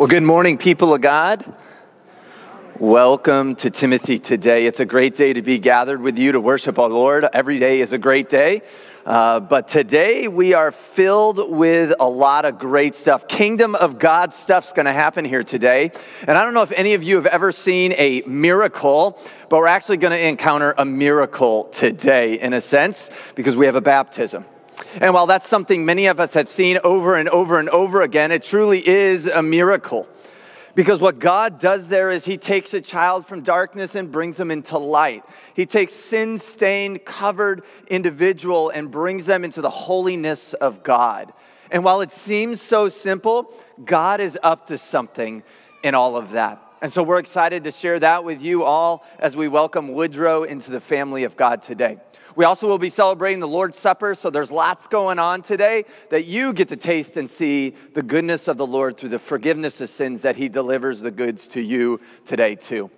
Well, good morning, people of God. Welcome to Timothy today. It's a great day to be gathered with you to worship our Lord. Every day is a great day. Uh, but today we are filled with a lot of great stuff. Kingdom of God stuff's going to happen here today. And I don't know if any of you have ever seen a miracle, but we're actually going to encounter a miracle today, in a sense, because we have a baptism. And while that's something many of us have seen over and over and over again, it truly is a miracle. Because what God does there is He takes a child from darkness and brings them into light. He takes sin stained, covered individual and brings them into the holiness of God. And while it seems so simple, God is up to something in all of that. And so we're excited to share that with you all as we welcome Woodrow into the family of God today. We also will be celebrating the Lord's Supper, so there's lots going on today that you get to taste and see the goodness of the Lord through the forgiveness of sins that He delivers the goods to you today, too.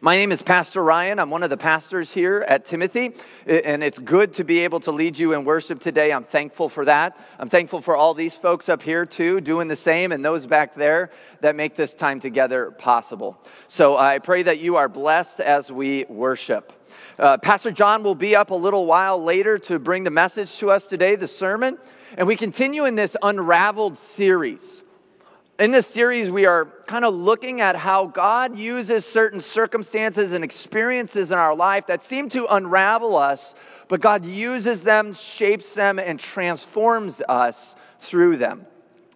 My name is Pastor Ryan. I'm one of the pastors here at Timothy, and it's good to be able to lead you in worship today. I'm thankful for that. I'm thankful for all these folks up here, too, doing the same, and those back there that make this time together possible. So I pray that you are blessed as we worship. Uh, Pastor John will be up a little while later to bring the message to us today, the sermon. And we continue in this unraveled series. In this series, we are kind of looking at how God uses certain circumstances and experiences in our life that seem to unravel us, but God uses them, shapes them, and transforms us through them.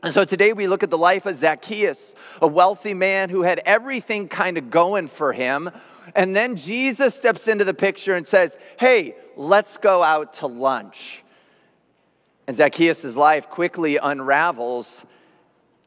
And so today we look at the life of Zacchaeus, a wealthy man who had everything kind of going for him, and then Jesus steps into the picture and says, Hey, let's go out to lunch. And Zacchaeus' life quickly unravels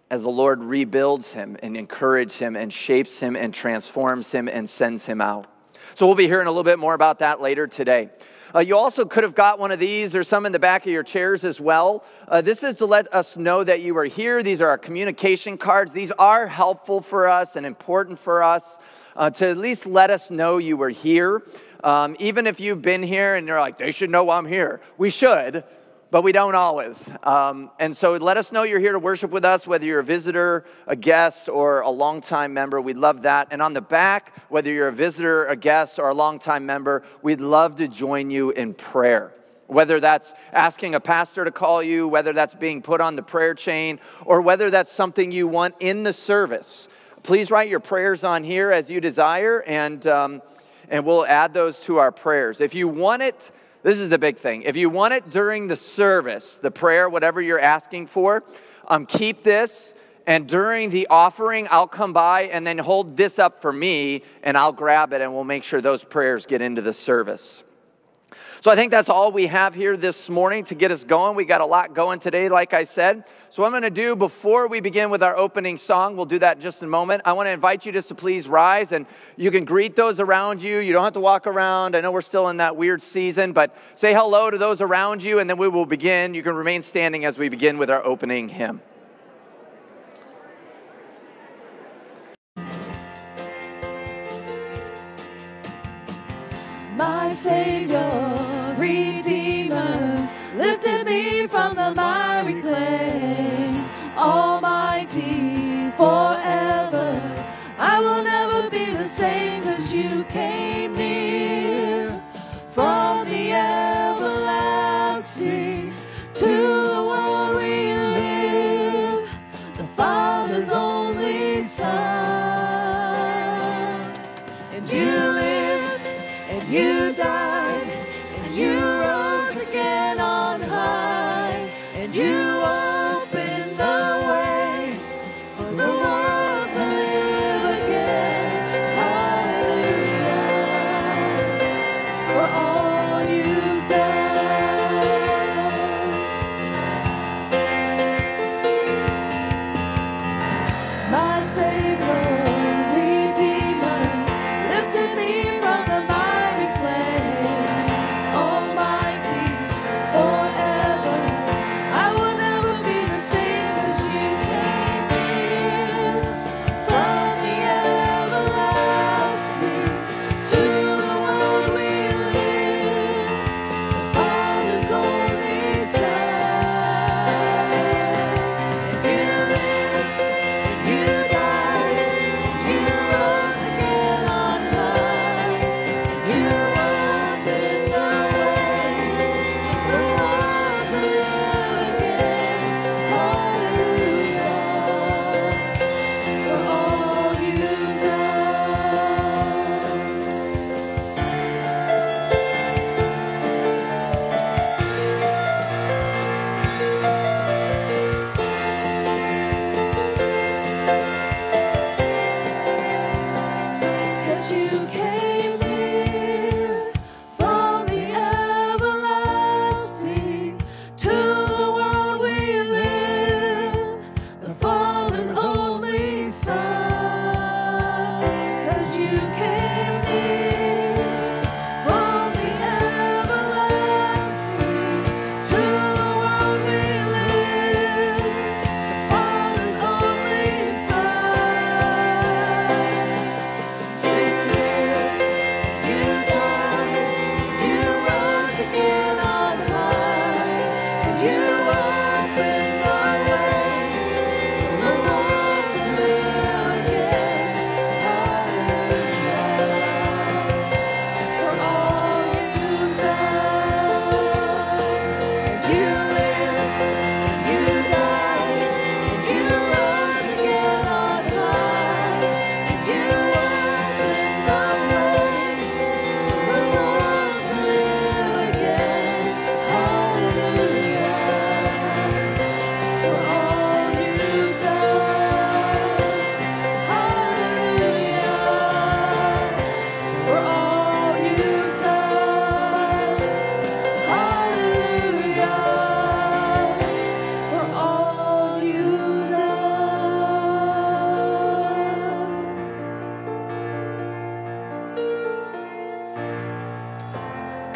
as the Lord rebuilds him and encourages him and shapes him and transforms him and sends him out. So we'll be hearing a little bit more about that later today. Uh, you also could have got one of these. There's some in the back of your chairs as well. Uh, this is to let us know that you are here. These are our communication cards. These are helpful for us and important for us uh, to at least let us know you were here. Um, even if you've been here and you're like, they should know I'm here. We should, but we don't always. Um, and so let us know you're here to worship with us, whether you're a visitor, a guest, or a longtime member. We'd love that. And on the back, whether you're a visitor, a guest, or a longtime member, we'd love to join you in prayer. Whether that's asking a pastor to call you, whether that's being put on the prayer chain, or whether that's something you want in the service please write your prayers on here as you desire, and, um, and we'll add those to our prayers. If you want it, this is the big thing. If you want it during the service, the prayer, whatever you're asking for, um, keep this. And during the offering, I'll come by and then hold this up for me, and I'll grab it, and we'll make sure those prayers get into the service. So I think that's all we have here this morning to get us going. We got a lot going today, like I said. So, what I'm going to do before we begin with our opening song, we'll do that in just a moment. I want to invite you just to please rise and you can greet those around you. You don't have to walk around. I know we're still in that weird season, but say hello to those around you and then we will begin. You can remain standing as we begin with our opening hymn. My Savior Redeemer lifted me from the miry clay. Almighty forever,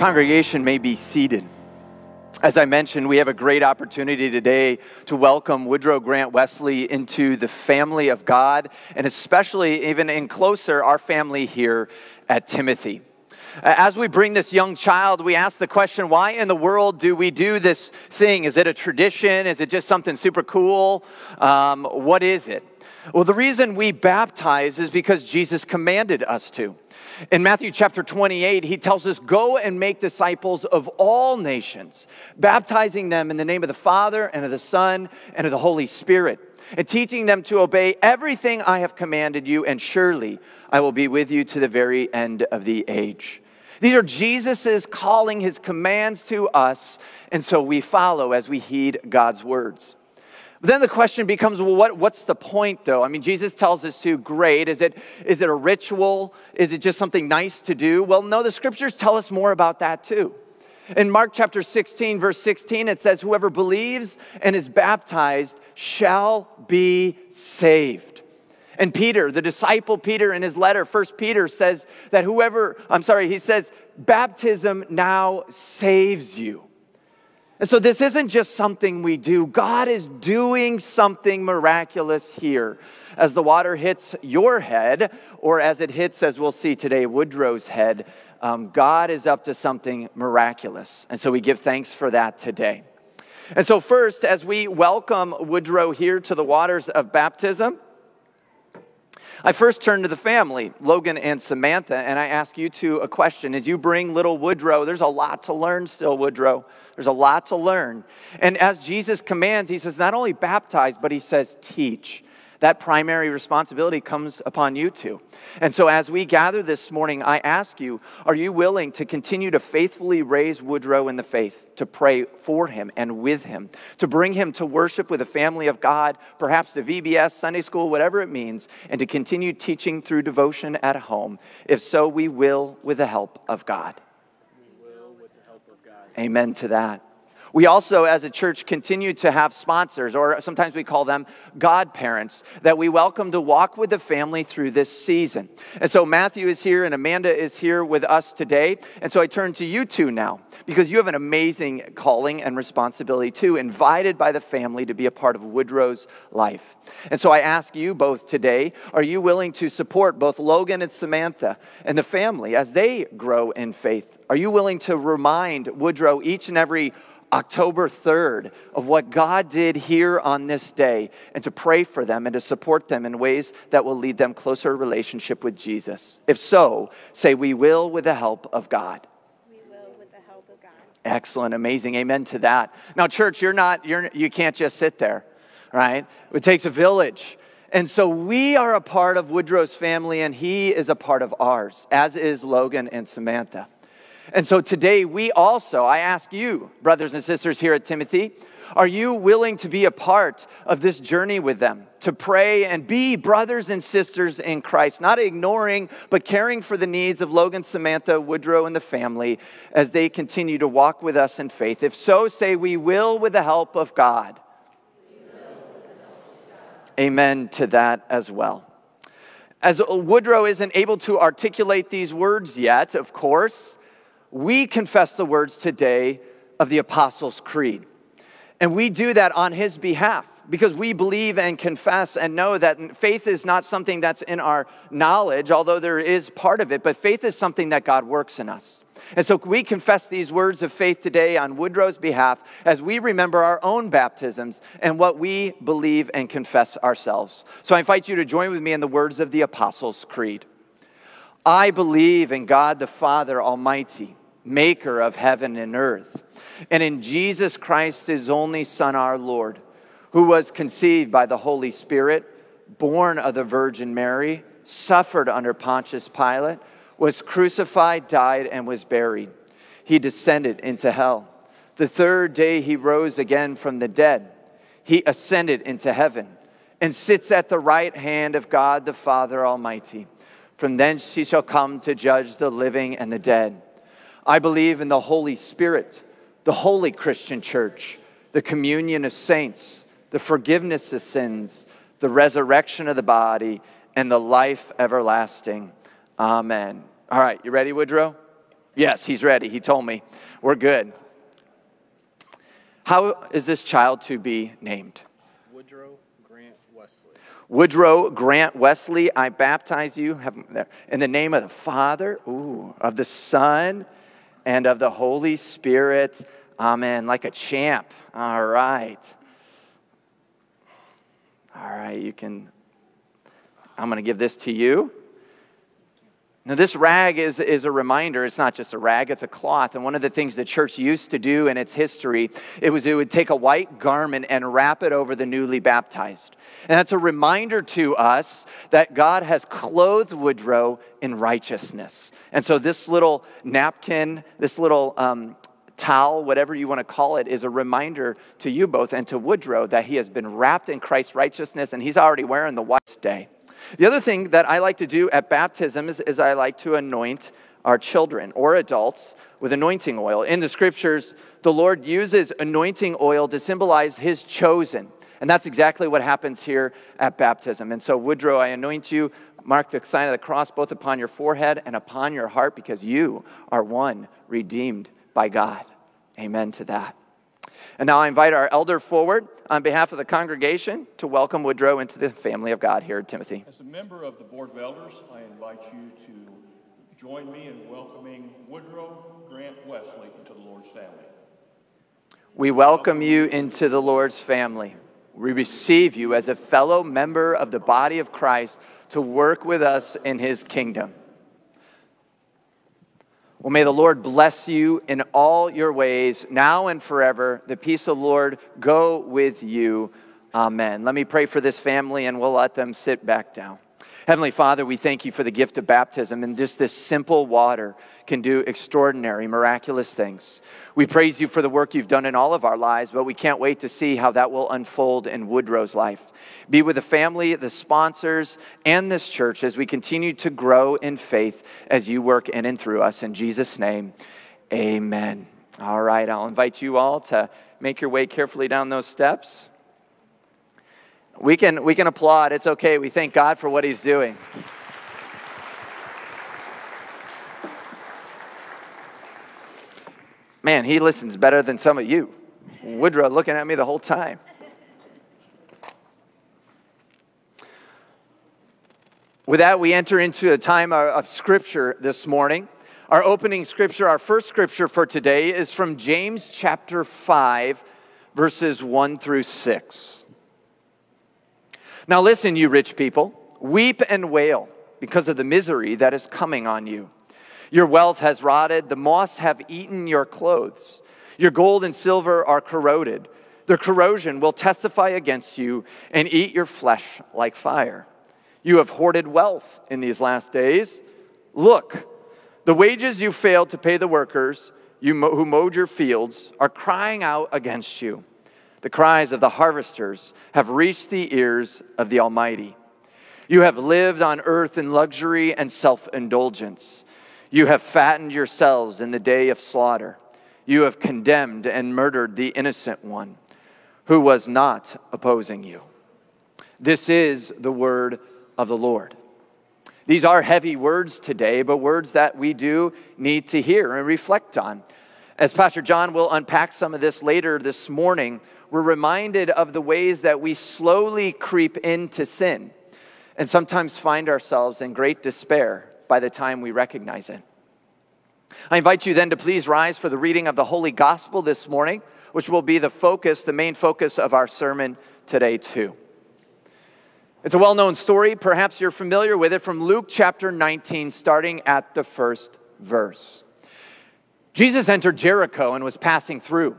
Congregation may be seated. As I mentioned, we have a great opportunity today to welcome Woodrow Grant Wesley into the family of God, and especially, even in closer, our family here at Timothy. As we bring this young child, we ask the question why in the world do we do this thing? Is it a tradition? Is it just something super cool? Um, what is it? Well, the reason we baptize is because Jesus commanded us to. In Matthew chapter 28, he tells us, Go and make disciples of all nations, baptizing them in the name of the Father and of the Son and of the Holy Spirit, and teaching them to obey everything I have commanded you, and surely I will be with you to the very end of the age. These are Jesus's calling his commands to us, and so we follow as we heed God's words. Then the question becomes well, what, what's the point though? I mean, Jesus tells us to, great. Is it, is it a ritual? Is it just something nice to do? Well, no, the scriptures tell us more about that too. In Mark chapter 16, verse 16, it says, Whoever believes and is baptized shall be saved. And Peter, the disciple Peter, in his letter, First Peter, says that whoever, I'm sorry, he says, baptism now saves you. And so this isn't just something we do. God is doing something miraculous here. As the water hits your head, or as it hits, as we'll see today, Woodrow's head, um, God is up to something miraculous. And so we give thanks for that today. And so, first, as we welcome Woodrow here to the waters of baptism, I first turn to the family, Logan and Samantha, and I ask you two a question. As you bring little Woodrow, there's a lot to learn still, Woodrow. There's a lot to learn. And as Jesus commands, he says, not only baptize, but he says, teach that primary responsibility comes upon you too. And so, as we gather this morning, I ask you are you willing to continue to faithfully raise Woodrow in the faith, to pray for him and with him, to bring him to worship with the family of God, perhaps to VBS, Sunday school, whatever it means, and to continue teaching through devotion at home? If so, we will with the help of God. We will with the help of God. Amen to that. We also, as a church, continue to have sponsors, or sometimes we call them godparents, that we welcome to walk with the family through this season. And so Matthew is here and Amanda is here with us today. And so I turn to you two now, because you have an amazing calling and responsibility too, invited by the family to be a part of Woodrow's life. And so I ask you both today are you willing to support both Logan and Samantha and the family as they grow in faith? Are you willing to remind Woodrow each and every October 3rd of what God did here on this day and to pray for them and to support them in ways that will lead them closer relationship with Jesus. If so, say we will with the help of God. We will with the help of God. Excellent, amazing. Amen to that. Now church, you're not you're you can't just sit there, right? It takes a village. And so we are a part of Woodrow's family and he is a part of ours, as is Logan and Samantha. And so today, we also, I ask you, brothers and sisters here at Timothy, are you willing to be a part of this journey with them? To pray and be brothers and sisters in Christ, not ignoring, but caring for the needs of Logan, Samantha, Woodrow, and the family as they continue to walk with us in faith? If so, say we will with the help of God. Amen to that as well. As Woodrow isn't able to articulate these words yet, of course, we confess the words today of the Apostles' Creed. And we do that on his behalf because we believe and confess and know that faith is not something that's in our knowledge, although there is part of it, but faith is something that God works in us. And so we confess these words of faith today on Woodrow's behalf as we remember our own baptisms and what we believe and confess ourselves. So I invite you to join with me in the words of the Apostles' Creed. I believe in God the Father Almighty, maker of heaven and earth, and in Jesus Christ, his only Son, our Lord, who was conceived by the Holy Spirit, born of the Virgin Mary, suffered under Pontius Pilate, was crucified, died, and was buried. He descended into hell. The third day he rose again from the dead. He ascended into heaven and sits at the right hand of God the Father Almighty. From thence he shall come to judge the living and the dead. I believe in the Holy Spirit, the holy Christian church, the communion of saints, the forgiveness of sins, the resurrection of the body, and the life everlasting. Amen. All right, you ready, Woodrow? Yes, he's ready. He told me. We're good. How is this child to be named? Woodrow Grant Wesley. Woodrow Grant Wesley, I baptize you in the name of the Father, ooh, of the Son, and of the Holy Spirit. Amen. Like a champ. All right. All right, you can. I'm going to give this to you. Now, this rag is, is a reminder. It's not just a rag, it's a cloth. And one of the things the church used to do in its history, it was it would take a white garment and wrap it over the newly baptized. And that's a reminder to us that God has clothed Woodrow in righteousness. And so, this little napkin, this little um, towel, whatever you want to call it, is a reminder to you both and to Woodrow that he has been wrapped in Christ's righteousness and he's already wearing the white day. The other thing that I like to do at baptism is, is I like to anoint our children or adults with anointing oil. In the scriptures, the Lord uses anointing oil to symbolize his chosen. And that's exactly what happens here at baptism. And so, Woodrow, I anoint you, mark the sign of the cross both upon your forehead and upon your heart because you are one redeemed by God. Amen to that. And now I invite our elder forward on behalf of the congregation to welcome Woodrow into the family of God here at Timothy. As a member of the Board of Elders, I invite you to join me in welcoming Woodrow Grant Wesley into the Lord's family. We welcome you into the Lord's family. We receive you as a fellow member of the body of Christ to work with us in his kingdom. Well, may the Lord bless you in all your ways, now and forever. The peace of the Lord go with you. Amen. Let me pray for this family and we'll let them sit back down. Heavenly Father, we thank you for the gift of baptism, and just this simple water can do extraordinary, miraculous things. We praise you for the work you've done in all of our lives, but we can't wait to see how that will unfold in Woodrow's life. Be with the family, the sponsors, and this church as we continue to grow in faith as you work in and through us. In Jesus' name, amen. All right, I'll invite you all to make your way carefully down those steps. We can, we can applaud. It's okay. We thank God for what He's doing. Man, he listens better than some of you. Woodrow looking at me the whole time. With that, we enter into a time of scripture this morning. Our opening scripture, our first scripture for today, is from James chapter 5, verses 1 through 6. Now, listen, you rich people, weep and wail because of the misery that is coming on you. Your wealth has rotted, the moths have eaten your clothes. Your gold and silver are corroded. Their corrosion will testify against you and eat your flesh like fire. You have hoarded wealth in these last days. Look, the wages you failed to pay the workers you who mowed your fields are crying out against you. The cries of the harvesters have reached the ears of the Almighty. You have lived on earth in luxury and self indulgence. You have fattened yourselves in the day of slaughter. You have condemned and murdered the innocent one who was not opposing you. This is the word of the Lord. These are heavy words today, but words that we do need to hear and reflect on. As Pastor John will unpack some of this later this morning, we're reminded of the ways that we slowly creep into sin and sometimes find ourselves in great despair by the time we recognize it. I invite you then to please rise for the reading of the Holy Gospel this morning, which will be the focus, the main focus of our sermon today, too. It's a well known story. Perhaps you're familiar with it from Luke chapter 19, starting at the first verse. Jesus entered Jericho and was passing through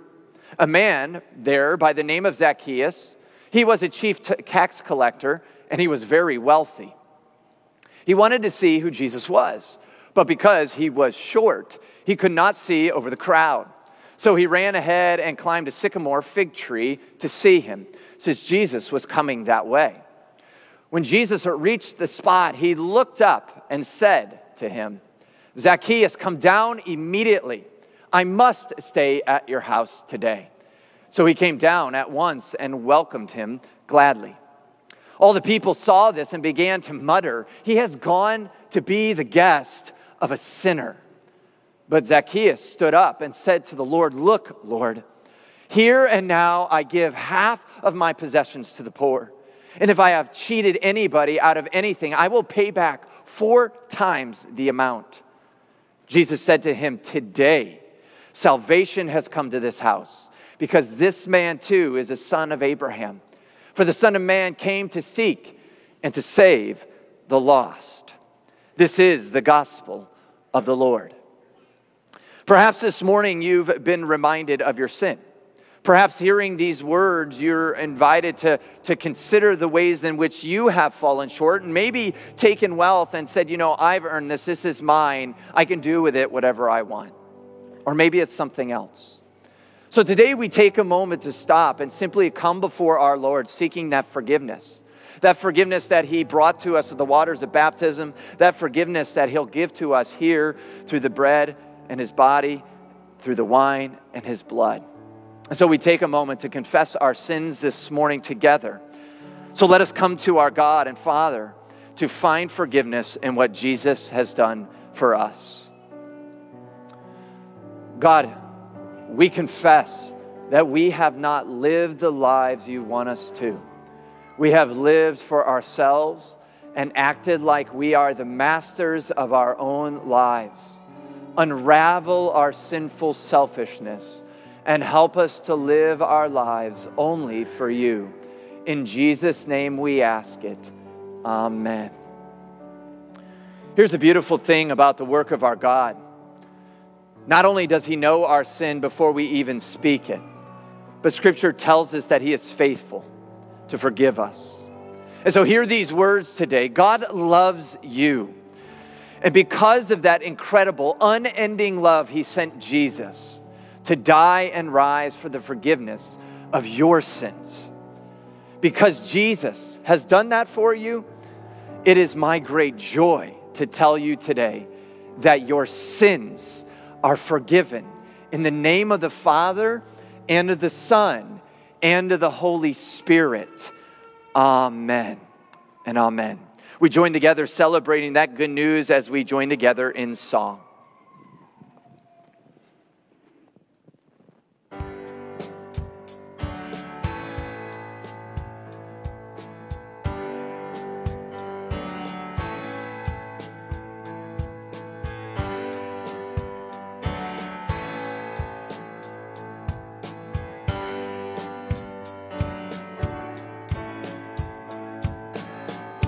a man there by the name of Zacchaeus. He was a chief tax collector and he was very wealthy. He wanted to see who Jesus was, but because he was short, he could not see over the crowd. So he ran ahead and climbed a sycamore fig tree to see him, since Jesus was coming that way. When Jesus reached the spot, he looked up and said to him, Zacchaeus, come down immediately. I must stay at your house today. So he came down at once and welcomed him gladly. All the people saw this and began to mutter, He has gone to be the guest of a sinner. But Zacchaeus stood up and said to the Lord, Look, Lord, here and now I give half of my possessions to the poor. And if I have cheated anybody out of anything, I will pay back four times the amount. Jesus said to him, Today salvation has come to this house, because this man too is a son of Abraham. For the Son of Man came to seek and to save the lost. This is the gospel of the Lord. Perhaps this morning you've been reminded of your sin. Perhaps hearing these words, you're invited to, to consider the ways in which you have fallen short and maybe taken wealth and said, you know, I've earned this, this is mine, I can do with it whatever I want. Or maybe it's something else. So today we take a moment to stop and simply come before our Lord seeking that forgiveness. That forgiveness that He brought to us through the waters of baptism, that forgiveness that He'll give to us here through the bread and his body through the wine and his blood. And so we take a moment to confess our sins this morning together. So let us come to our God and Father to find forgiveness in what Jesus has done for us. God, we confess that we have not lived the lives you want us to. We have lived for ourselves and acted like we are the masters of our own lives unravel our sinful selfishness and help us to live our lives only for you. In Jesus' name we ask it. Amen. Here's the beautiful thing about the work of our God. Not only does He know our sin before we even speak it, but Scripture tells us that He is faithful to forgive us. And so, hear these words today God loves you. And because of that incredible, unending love, he sent Jesus to die and rise for the forgiveness of your sins. Because Jesus has done that for you, it is my great joy to tell you today that your sins are forgiven in the name of the Father and of the Son and of the Holy Spirit. Amen and amen. We join together celebrating that good news as we join together in song.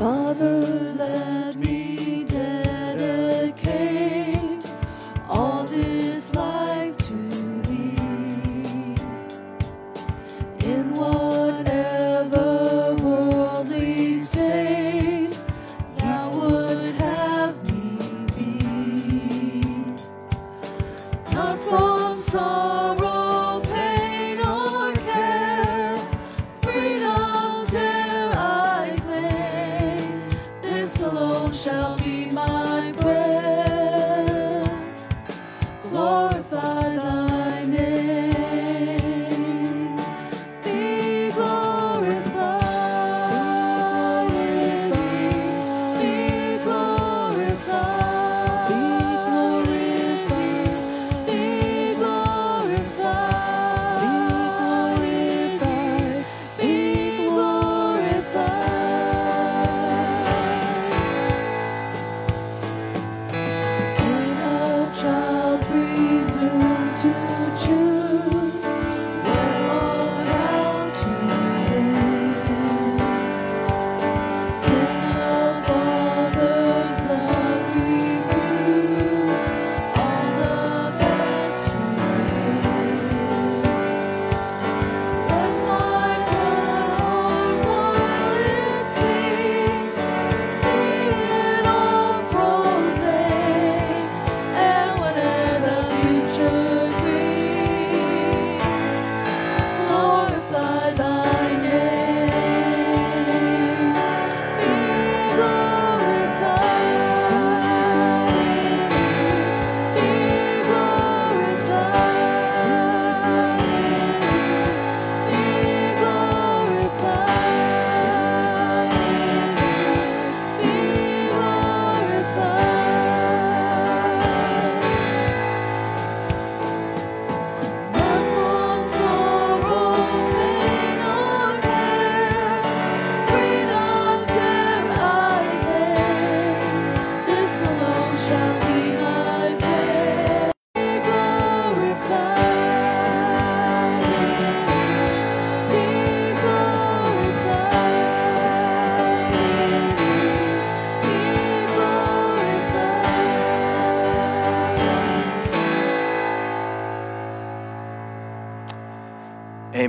Father,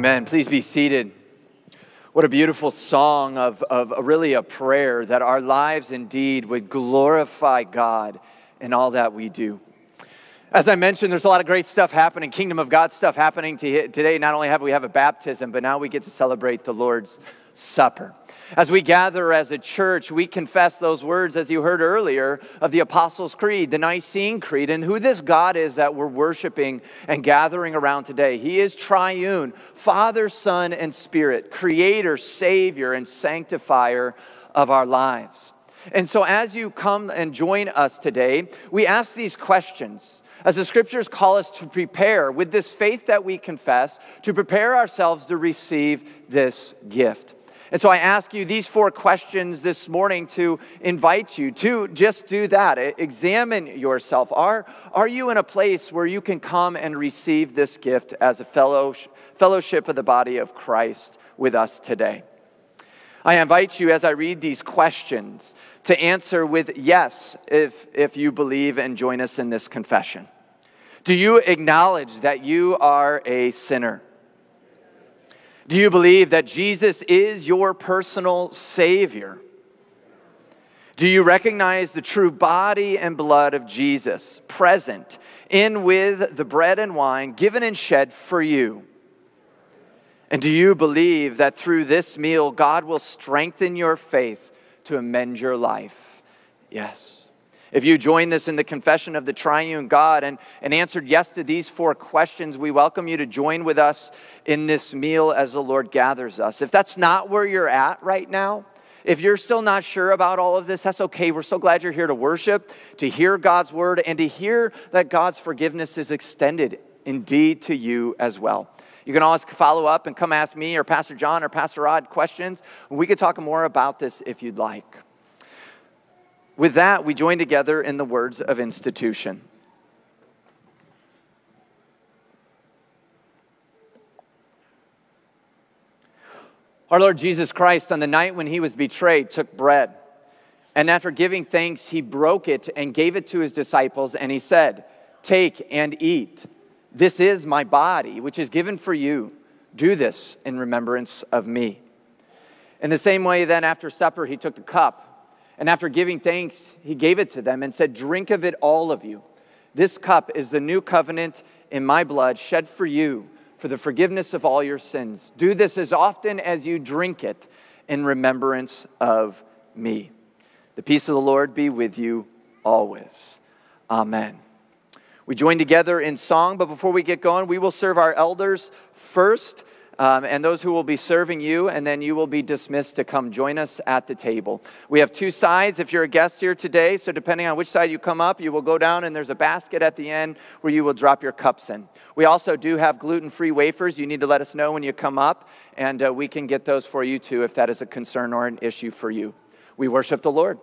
Amen. Please be seated. What a beautiful song of, of really a prayer that our lives indeed would glorify God in all that we do. As I mentioned, there's a lot of great stuff happening, kingdom of God stuff happening to, today. Not only have we have a baptism, but now we get to celebrate the Lord's Supper. As we gather as a church, we confess those words, as you heard earlier, of the Apostles' Creed, the Nicene Creed, and who this God is that we're worshiping and gathering around today. He is triune Father, Son, and Spirit, creator, Savior, and sanctifier of our lives. And so, as you come and join us today, we ask these questions. As the scriptures call us to prepare with this faith that we confess, to prepare ourselves to receive this gift. And so I ask you these four questions this morning to invite you to just do that. Examine yourself. Are, are you in a place where you can come and receive this gift as a fellow, fellowship of the body of Christ with us today? I invite you as I read these questions to answer with yes if, if you believe and join us in this confession. Do you acknowledge that you are a sinner? Do you believe that Jesus is your personal Savior? Do you recognize the true body and blood of Jesus present in with the bread and wine given and shed for you? And do you believe that through this meal, God will strengthen your faith to amend your life? Yes. If you join this in the confession of the triune God and, and answered yes to these four questions, we welcome you to join with us in this meal as the Lord gathers us. If that's not where you're at right now, if you're still not sure about all of this, that's okay. We're so glad you're here to worship, to hear God's word, and to hear that God's forgiveness is extended indeed to you as well. You can always follow up and come ask me or Pastor John or Pastor Rod questions. We could talk more about this if you'd like. With that, we join together in the words of institution. Our Lord Jesus Christ, on the night when he was betrayed, took bread. And after giving thanks, he broke it and gave it to his disciples. And he said, Take and eat. This is my body, which is given for you. Do this in remembrance of me. In the same way, then, after supper, he took the cup. And after giving thanks, he gave it to them and said, Drink of it, all of you. This cup is the new covenant in my blood, shed for you for the forgiveness of all your sins. Do this as often as you drink it in remembrance of me. The peace of the Lord be with you always. Amen. We join together in song, but before we get going, we will serve our elders first um, and those who will be serving you, and then you will be dismissed to come join us at the table. We have two sides if you're a guest here today, so depending on which side you come up, you will go down, and there's a basket at the end where you will drop your cups in. We also do have gluten free wafers. You need to let us know when you come up, and uh, we can get those for you too if that is a concern or an issue for you. We worship the Lord.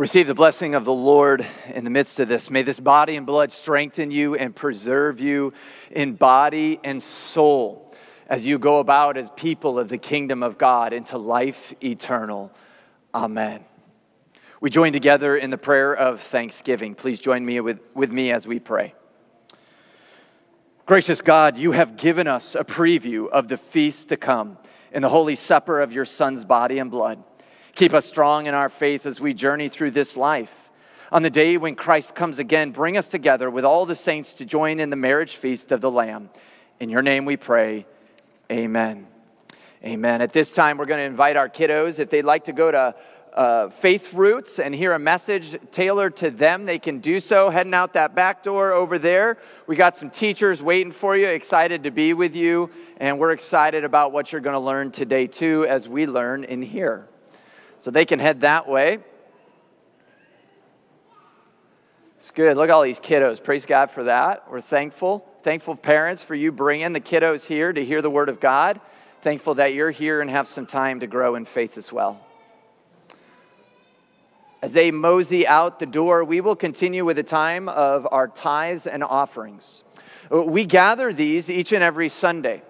Receive the blessing of the Lord in the midst of this. May this body and blood strengthen you and preserve you in body and soul as you go about as people of the kingdom of God into life eternal. Amen. We join together in the prayer of thanksgiving. Please join me with, with me as we pray. Gracious God, you have given us a preview of the feast to come in the holy supper of your Son's body and blood. Keep us strong in our faith as we journey through this life. On the day when Christ comes again, bring us together with all the saints to join in the marriage feast of the Lamb. In your name we pray. Amen. Amen. At this time, we're going to invite our kiddos, if they'd like to go to uh, Faith Roots and hear a message tailored to them, they can do so. Heading out that back door over there. We got some teachers waiting for you, excited to be with you, and we're excited about what you're going to learn today, too, as we learn in here. So they can head that way. It's good. Look at all these kiddos. Praise God for that. We're thankful. Thankful, parents, for you bringing the kiddos here to hear the Word of God. Thankful that you're here and have some time to grow in faith as well. As they mosey out the door, we will continue with the time of our tithes and offerings. We gather these each and every Sunday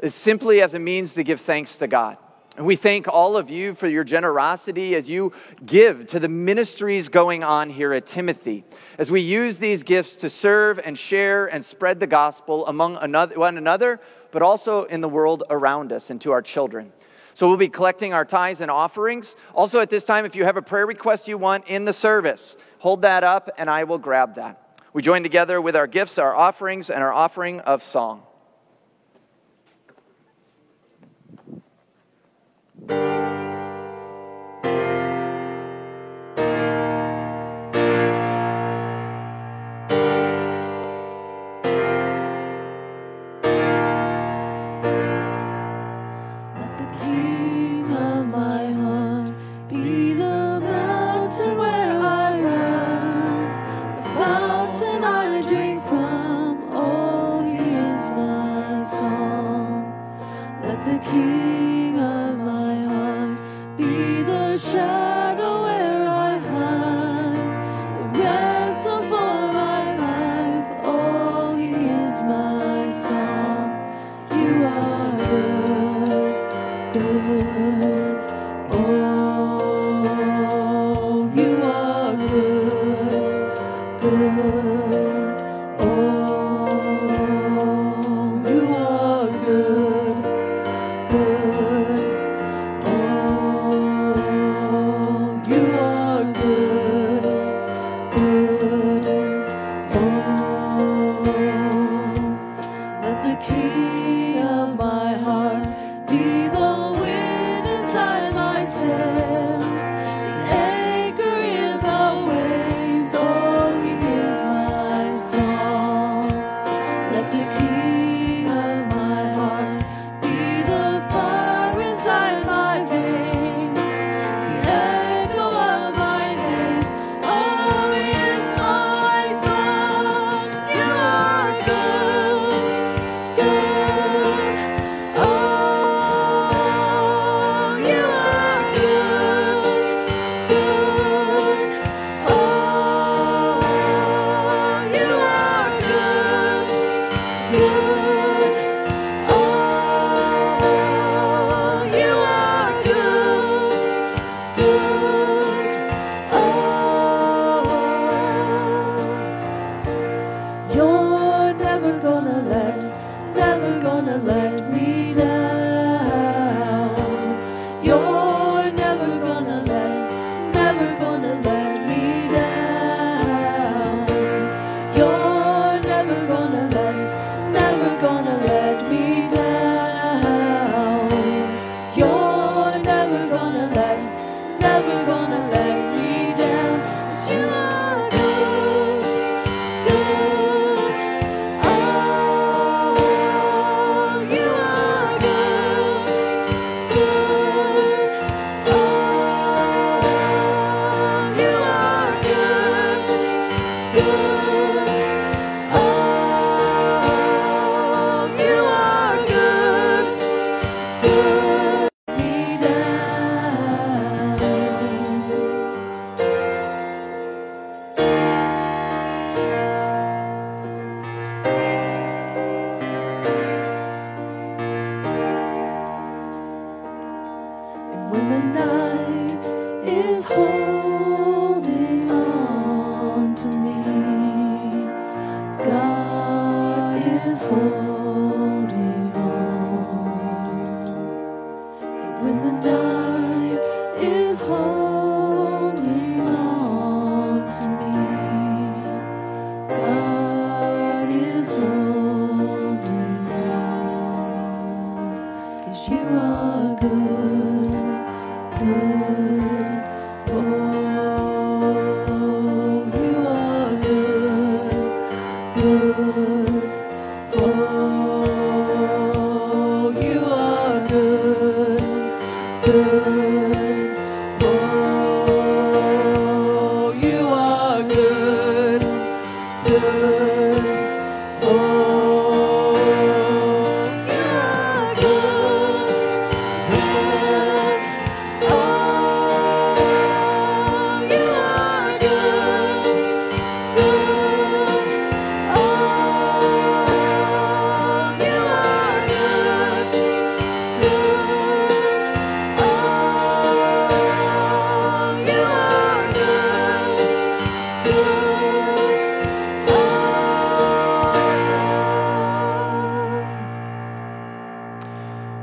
uh, simply as a means to give thanks to God. And we thank all of you for your generosity as you give to the ministries going on here at Timothy, as we use these gifts to serve and share and spread the gospel among another, one another, but also in the world around us and to our children. So we'll be collecting our tithes and offerings. Also, at this time, if you have a prayer request you want in the service, hold that up and I will grab that. We join together with our gifts, our offerings, and our offering of song. Let never gonna let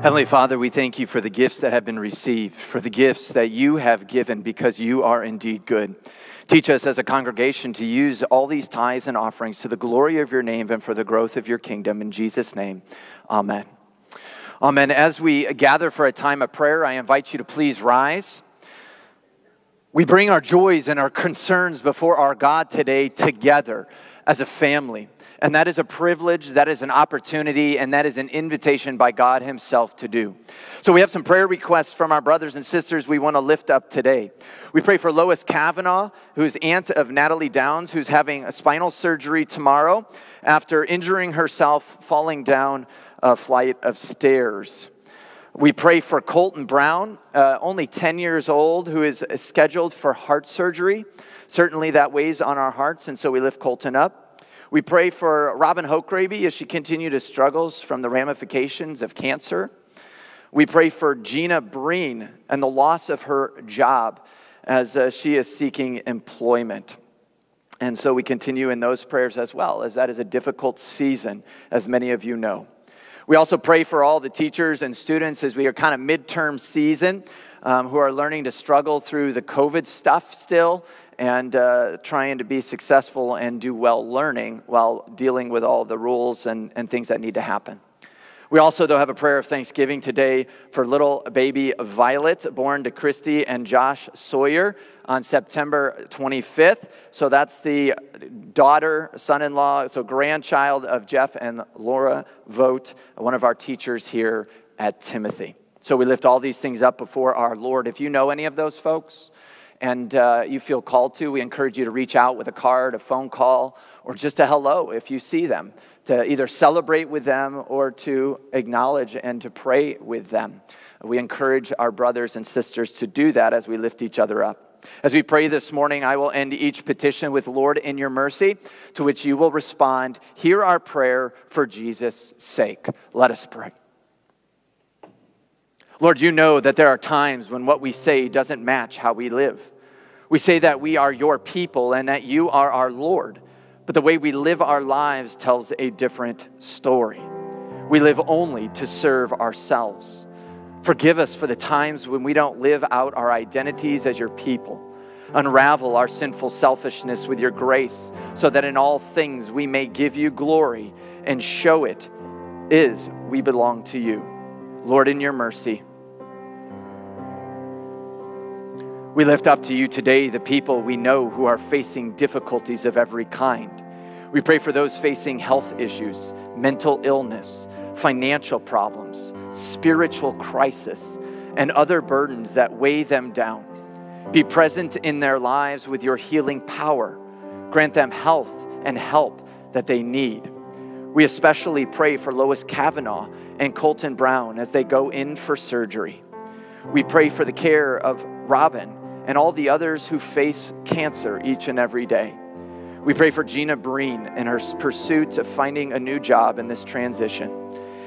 Heavenly Father, we thank you for the gifts that have been received, for the gifts that you have given because you are indeed good. Teach us as a congregation to use all these tithes and offerings to the glory of your name and for the growth of your kingdom. In Jesus' name, amen. Amen. As we gather for a time of prayer, I invite you to please rise. We bring our joys and our concerns before our God today together as a family. And that is a privilege, that is an opportunity, and that is an invitation by God Himself to do. So we have some prayer requests from our brothers and sisters we want to lift up today. We pray for Lois Kavanaugh, who is aunt of Natalie Downs, who's having a spinal surgery tomorrow after injuring herself falling down a flight of stairs. We pray for Colton Brown, uh, only 10 years old, who is scheduled for heart surgery. Certainly that weighs on our hearts, and so we lift Colton up. We pray for Robin Hochraby as she continues to struggles from the ramifications of cancer. We pray for Gina Breen and the loss of her job as uh, she is seeking employment. And so we continue in those prayers as well, as that is a difficult season, as many of you know. We also pray for all the teachers and students as we are kind of midterm season um, who are learning to struggle through the COVID stuff still and uh, trying to be successful and do well learning while dealing with all the rules and, and things that need to happen. We also, though, have a prayer of thanksgiving today for little baby Violet, born to Christy and Josh Sawyer on September 25th. So that's the daughter, son in law, so grandchild of Jeff and Laura Vogt, one of our teachers here at Timothy. So we lift all these things up before our Lord. If you know any of those folks, and uh, you feel called to, we encourage you to reach out with a card, a phone call, or just a hello if you see them, to either celebrate with them or to acknowledge and to pray with them. We encourage our brothers and sisters to do that as we lift each other up. As we pray this morning, I will end each petition with Lord, in your mercy, to which you will respond, Hear our prayer for Jesus' sake. Let us pray. Lord, you know that there are times when what we say doesn't match how we live. We say that we are your people and that you are our Lord, but the way we live our lives tells a different story. We live only to serve ourselves. Forgive us for the times when we don't live out our identities as your people. Unravel our sinful selfishness with your grace so that in all things we may give you glory and show it is we belong to you. Lord, in your mercy, we lift up to you today the people we know who are facing difficulties of every kind. We pray for those facing health issues, mental illness, financial problems, spiritual crisis, and other burdens that weigh them down. Be present in their lives with your healing power. Grant them health and help that they need. We especially pray for Lois Kavanaugh and Colton Brown as they go in for surgery. We pray for the care of Robin and all the others who face cancer each and every day. We pray for Gina Breen in her pursuit of finding a new job in this transition.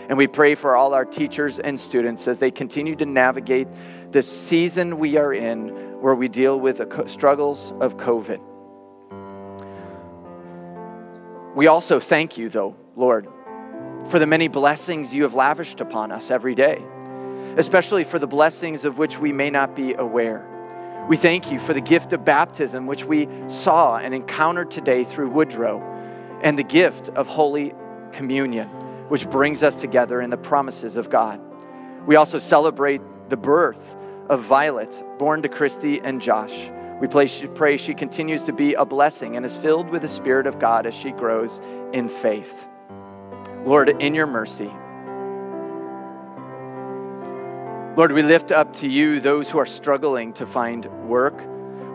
And we pray for all our teachers and students as they continue to navigate this season we are in where we deal with the struggles of COVID. We also thank you, though, Lord, for the many blessings you have lavished upon us every day, especially for the blessings of which we may not be aware. We thank you for the gift of baptism, which we saw and encountered today through Woodrow, and the gift of Holy Communion, which brings us together in the promises of God. We also celebrate the birth of Violet, born to Christy and Josh. We pray she continues to be a blessing and is filled with the Spirit of God as she grows in faith. Lord, in your mercy, Lord, we lift up to you those who are struggling to find work,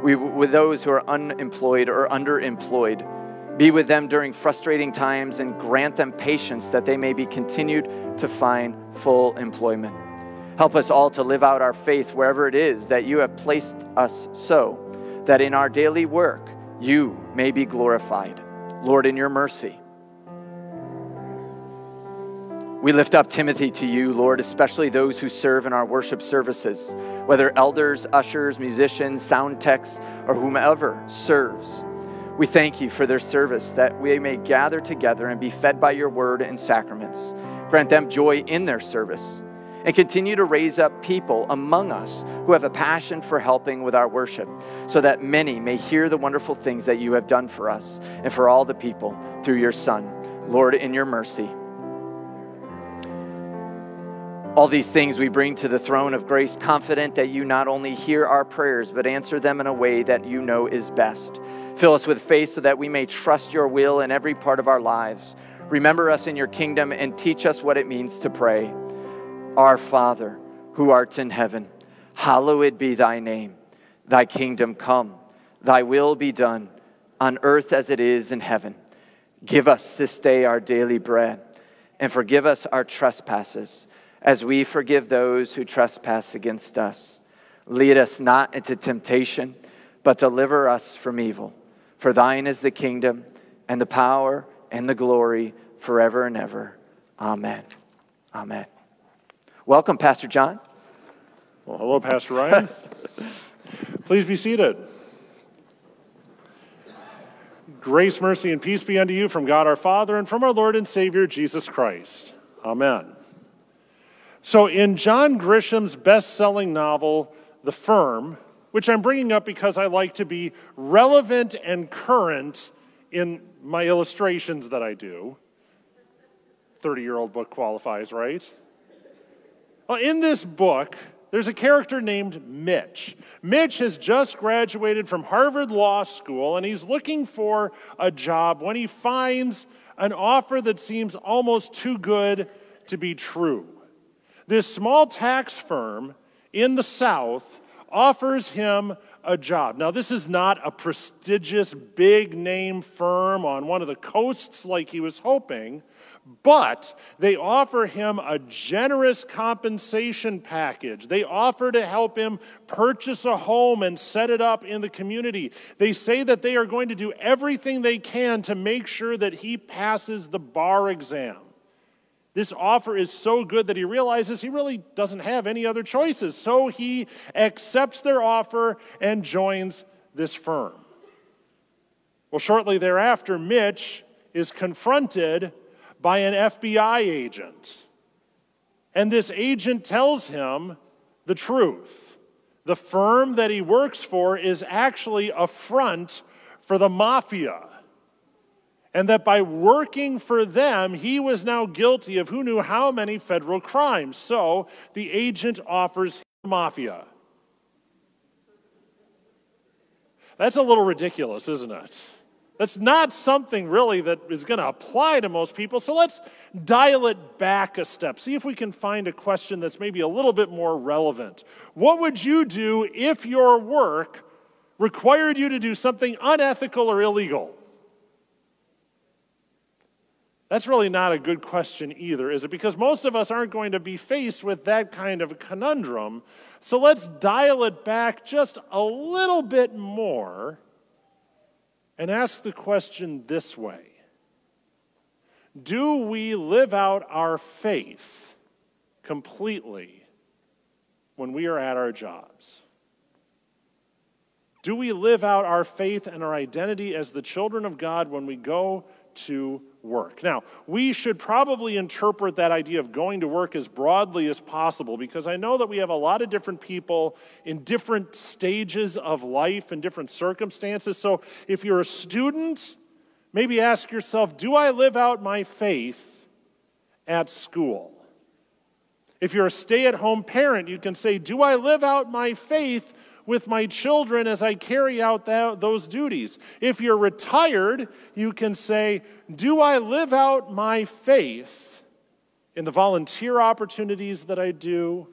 we, with those who are unemployed or underemployed. Be with them during frustrating times and grant them patience that they may be continued to find full employment. Help us all to live out our faith wherever it is that you have placed us so that in our daily work you may be glorified. Lord, in your mercy. We lift up Timothy to you, Lord, especially those who serve in our worship services, whether elders, ushers, musicians, sound techs, or whomever serves. We thank you for their service that we may gather together and be fed by your word and sacraments. Grant them joy in their service and continue to raise up people among us who have a passion for helping with our worship, so that many may hear the wonderful things that you have done for us and for all the people through your Son. Lord, in your mercy. All these things we bring to the throne of grace, confident that you not only hear our prayers, but answer them in a way that you know is best. Fill us with faith so that we may trust your will in every part of our lives. Remember us in your kingdom and teach us what it means to pray. Our Father, who art in heaven, hallowed be thy name. Thy kingdom come, thy will be done, on earth as it is in heaven. Give us this day our daily bread, and forgive us our trespasses as we forgive those who trespass against us. Lead us not into temptation, but deliver us from evil. For thine is the kingdom, and the power, and the glory forever and ever. Amen. Amen. Welcome, Pastor John. Well, hello, Pastor Ryan. Please be seated. Grace, mercy, and peace be unto you from God our Father and from our Lord and Savior Jesus Christ. Amen. So, in John Grisham's best selling novel, The Firm, which I'm bringing up because I like to be relevant and current in my illustrations that I do, 30 year old book qualifies, right? Well, in this book, there's a character named Mitch. Mitch has just graduated from Harvard Law School and he's looking for a job when he finds an offer that seems almost too good to be true. This small tax firm in the South offers him a job. Now, this is not a prestigious, big name firm on one of the coasts like he was hoping, but they offer him a generous compensation package. They offer to help him purchase a home and set it up in the community. They say that they are going to do everything they can to make sure that he passes the bar exam. This offer is so good that he realizes he really doesn't have any other choices. So he accepts their offer and joins this firm. Well, shortly thereafter, Mitch is confronted by an FBI agent. And this agent tells him the truth. The firm that he works for is actually a front for the mafia and that by working for them, he was now guilty of who knew how many federal crimes. So the agent offers him mafia. That's a little ridiculous, isn't it? That's not something really that is going to apply to most people. So let's dial it back a step. See if we can find a question that's maybe a little bit more relevant. What would you do if your work required you to do something unethical or illegal? That's really not a good question either, is it? Because most of us aren't going to be faced with that kind of conundrum. So let's dial it back just a little bit more and ask the question this way Do we live out our faith completely when we are at our jobs? Do we live out our faith and our identity as the children of God when we go to work? Now, we should probably interpret that idea of going to work as broadly as possible because I know that we have a lot of different people in different stages of life and different circumstances. So if you're a student, maybe ask yourself Do I live out my faith at school? If you're a stay at home parent, you can say, Do I live out my faith with my children as I carry out that, those duties. If you're retired, you can say, Do I live out my faith in the volunteer opportunities that I do,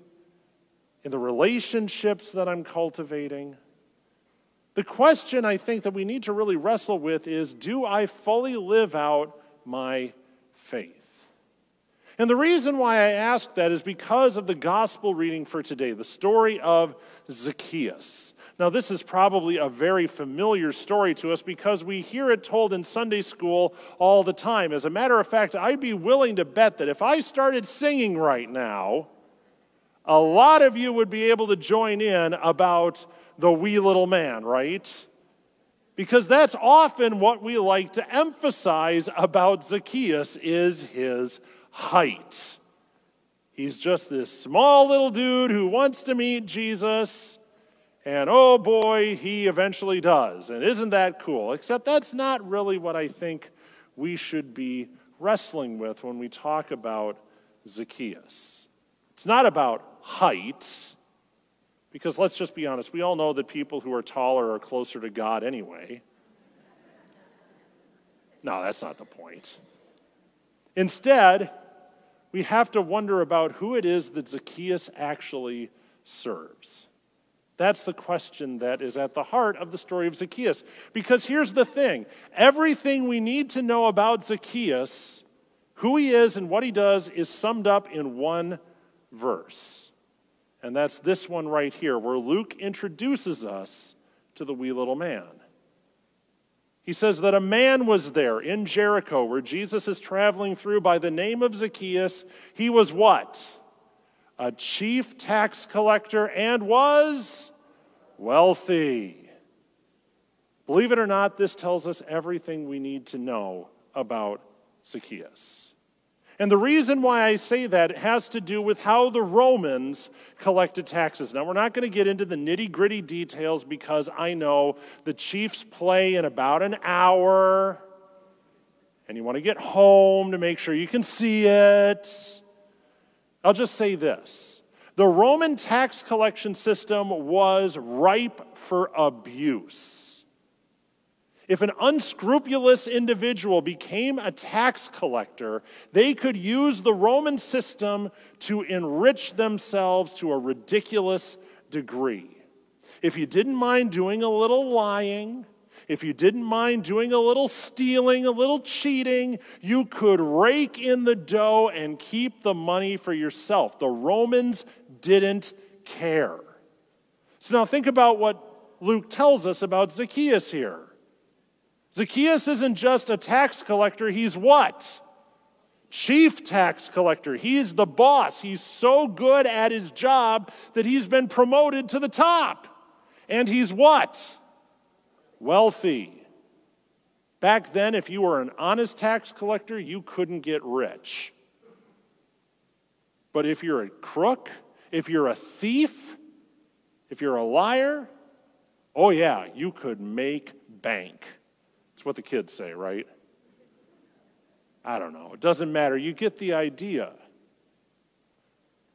in the relationships that I'm cultivating? The question I think that we need to really wrestle with is Do I fully live out my faith? And the reason why I ask that is because of the gospel reading for today, the story of Zacchaeus. Now, this is probably a very familiar story to us because we hear it told in Sunday school all the time. As a matter of fact, I'd be willing to bet that if I started singing right now, a lot of you would be able to join in about the wee little man, right? Because that's often what we like to emphasize about Zacchaeus is his height. He's just this small little dude who wants to meet Jesus, and oh boy, he eventually does. And isn't that cool? Except that's not really what I think we should be wrestling with when we talk about Zacchaeus. It's not about height, because let's just be honest, we all know that people who are taller are closer to God anyway. No, that's not the point. Instead, we have to wonder about who it is that Zacchaeus actually serves. That's the question that is at the heart of the story of Zacchaeus. Because here's the thing everything we need to know about Zacchaeus, who he is and what he does, is summed up in one verse. And that's this one right here, where Luke introduces us to the wee little man. He says that a man was there in Jericho where Jesus is traveling through by the name of Zacchaeus. He was what? A chief tax collector and was wealthy. Believe it or not, this tells us everything we need to know about Zacchaeus. And the reason why I say that has to do with how the Romans collected taxes. Now, we're not going to get into the nitty gritty details because I know the Chiefs play in about an hour, and you want to get home to make sure you can see it. I'll just say this the Roman tax collection system was ripe for abuse. If an unscrupulous individual became a tax collector, they could use the Roman system to enrich themselves to a ridiculous degree. If you didn't mind doing a little lying, if you didn't mind doing a little stealing, a little cheating, you could rake in the dough and keep the money for yourself. The Romans didn't care. So now think about what Luke tells us about Zacchaeus here. Zacchaeus isn't just a tax collector, he's what? Chief tax collector. He's the boss. He's so good at his job that he's been promoted to the top. And he's what? Wealthy. Back then, if you were an honest tax collector, you couldn't get rich. But if you're a crook, if you're a thief, if you're a liar, oh yeah, you could make bank. It's what the kids say, right? I don't know. It doesn't matter. You get the idea.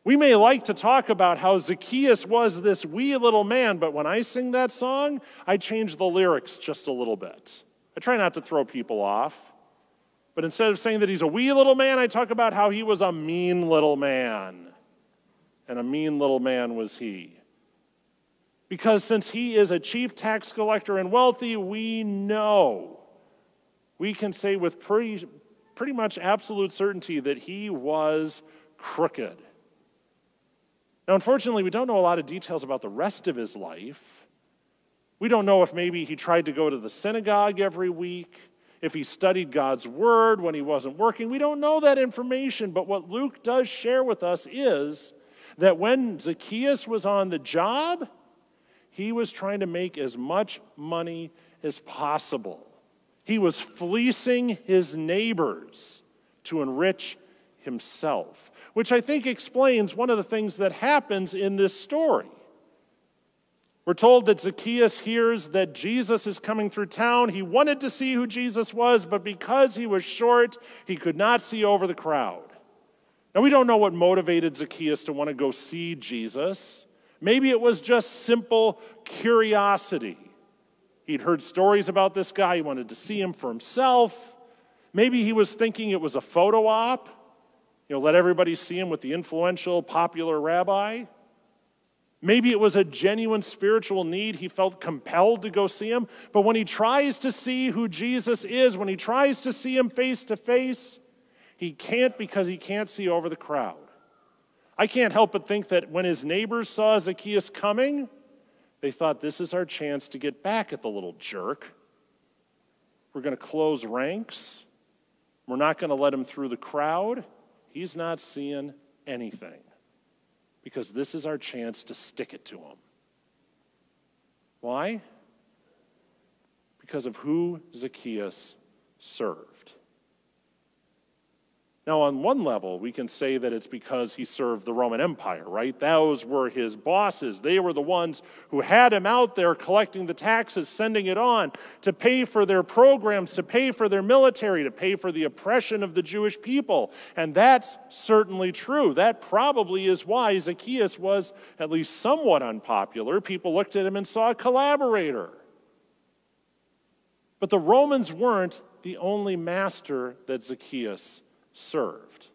We may like to talk about how Zacchaeus was this wee little man, but when I sing that song, I change the lyrics just a little bit. I try not to throw people off. But instead of saying that he's a wee little man, I talk about how he was a mean little man. And a mean little man was he. Because since he is a chief tax collector and wealthy, we know, we can say with pretty, pretty much absolute certainty that he was crooked. Now, unfortunately, we don't know a lot of details about the rest of his life. We don't know if maybe he tried to go to the synagogue every week, if he studied God's word when he wasn't working. We don't know that information, but what Luke does share with us is that when Zacchaeus was on the job, he was trying to make as much money as possible. He was fleecing his neighbors to enrich himself, which I think explains one of the things that happens in this story. We're told that Zacchaeus hears that Jesus is coming through town. He wanted to see who Jesus was, but because he was short, he could not see over the crowd. Now, we don't know what motivated Zacchaeus to want to go see Jesus. Maybe it was just simple curiosity. He'd heard stories about this guy, he wanted to see him for himself. Maybe he was thinking it was a photo op, you know, let everybody see him with the influential, popular rabbi. Maybe it was a genuine spiritual need. He felt compelled to go see him. But when he tries to see who Jesus is, when he tries to see him face to face, he can't because he can't see over the crowd. I can't help but think that when his neighbors saw Zacchaeus coming, they thought, this is our chance to get back at the little jerk. We're going to close ranks. We're not going to let him through the crowd. He's not seeing anything because this is our chance to stick it to him. Why? Because of who Zacchaeus served. Now, on one level, we can say that it's because he served the Roman Empire, right? Those were his bosses. They were the ones who had him out there collecting the taxes, sending it on to pay for their programs, to pay for their military, to pay for the oppression of the Jewish people. And that's certainly true. That probably is why Zacchaeus was at least somewhat unpopular. People looked at him and saw a collaborator. But the Romans weren't the only master that Zacchaeus served.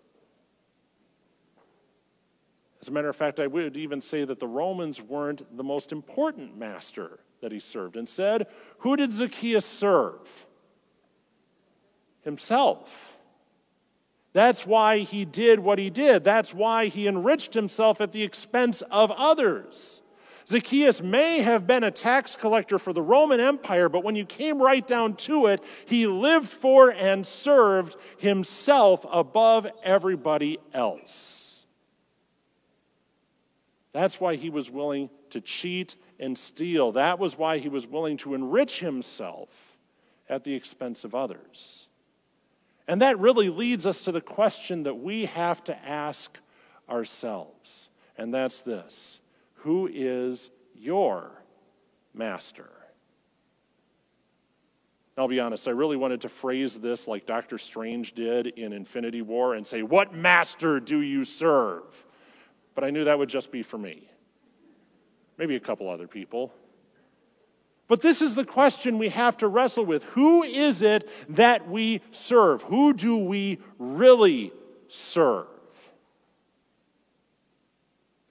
As a matter of fact, I would even say that the Romans weren't the most important master that he served. Instead, who did Zacchaeus serve? Himself. That's why he did what he did. That's why he enriched himself at the expense of others. Zacchaeus may have been a tax collector for the Roman Empire, but when you came right down to it, he lived for and served himself above everybody else. That's why he was willing to cheat and steal. That was why he was willing to enrich himself at the expense of others. And that really leads us to the question that we have to ask ourselves, and that's this who is your master? I'll be honest, I really wanted to phrase this like Doctor Strange did in Infinity War and say, What master do you serve? But I knew that would just be for me. Maybe a couple other people. But this is the question we have to wrestle with. Who is it that we serve? Who do we really serve?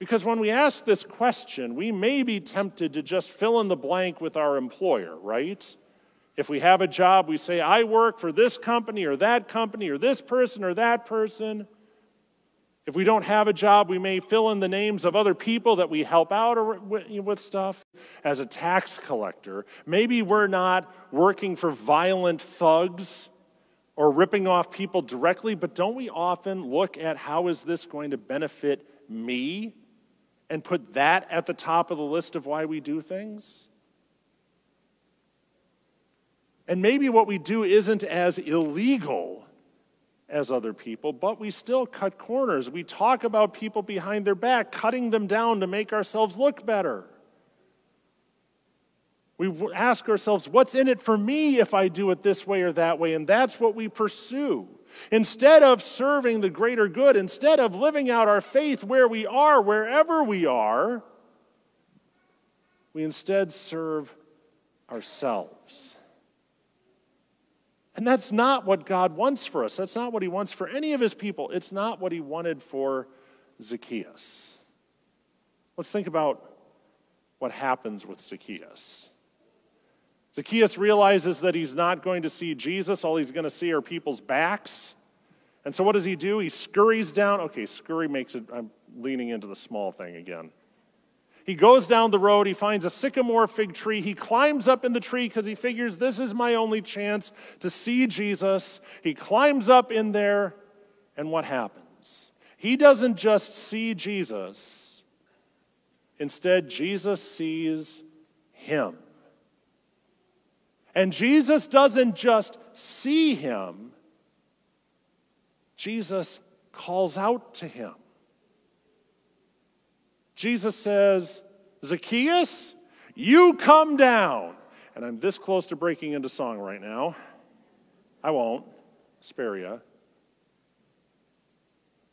Because when we ask this question, we may be tempted to just fill in the blank with our employer, right? If we have a job, we say, I work for this company or that company or this person or that person. If we don't have a job, we may fill in the names of other people that we help out or with stuff. As a tax collector, maybe we're not working for violent thugs or ripping off people directly, but don't we often look at how is this going to benefit me and put that at the top of the list of why we do things? And maybe what we do isn't as illegal as other people, but we still cut corners. We talk about people behind their back, cutting them down to make ourselves look better. We ask ourselves, what's in it for me if I do it this way or that way? And that's what we pursue. Instead of serving the greater good, instead of living out our faith where we are, wherever we are, we instead serve ourselves. And that's not what God wants for us. That's not what He wants for any of His people. It's not what He wanted for Zacchaeus. Let's think about what happens with Zacchaeus. Zacchaeus realizes that he's not going to see Jesus. All he's going to see are people's backs. And so what does he do? He scurries down. Okay, scurry makes it, I'm leaning into the small thing again. He goes down the road, he finds a sycamore fig tree. He climbs up in the tree because he figures this is my only chance to see Jesus. He climbs up in there, and what happens? He doesn't just see Jesus, instead, Jesus sees him. And Jesus doesn't just see him, Jesus calls out to him. Jesus says, Zacchaeus, you come down. And I'm this close to breaking into song right now. I won't spare you.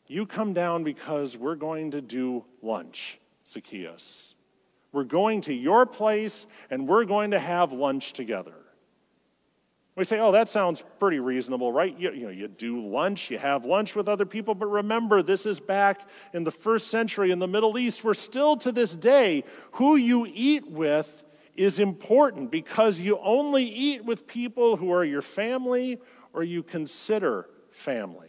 You come down because we're going to do lunch, Zacchaeus. We're going to your place and we're going to have lunch together. We say, oh, that sounds pretty reasonable, right? You, you, know, you do lunch, you have lunch with other people, but remember, this is back in the first century in the Middle East, where still to this day, who you eat with is important because you only eat with people who are your family or you consider family.